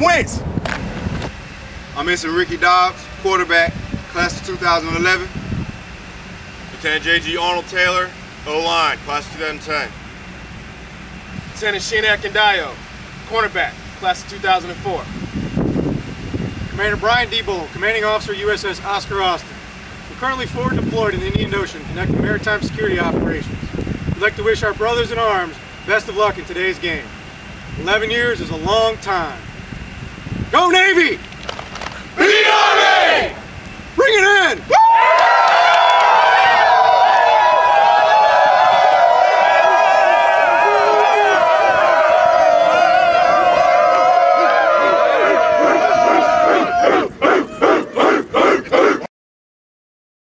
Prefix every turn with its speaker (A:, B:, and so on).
A: wins.
B: I'm missing Ricky Dobbs, quarterback, class of 2011.
C: Lieutenant J.G. Arnold Taylor, O-line, class of 2010.
D: Lieutenant Sheena Akindayo, cornerback, class of 2004.
E: Commander Brian Debold, commanding officer USS Oscar Austin. We're currently forward deployed in the Indian Ocean conducting maritime security operations. We'd like to wish our brothers in arms best of luck in today's game. 11 years is a long time. Go Navy!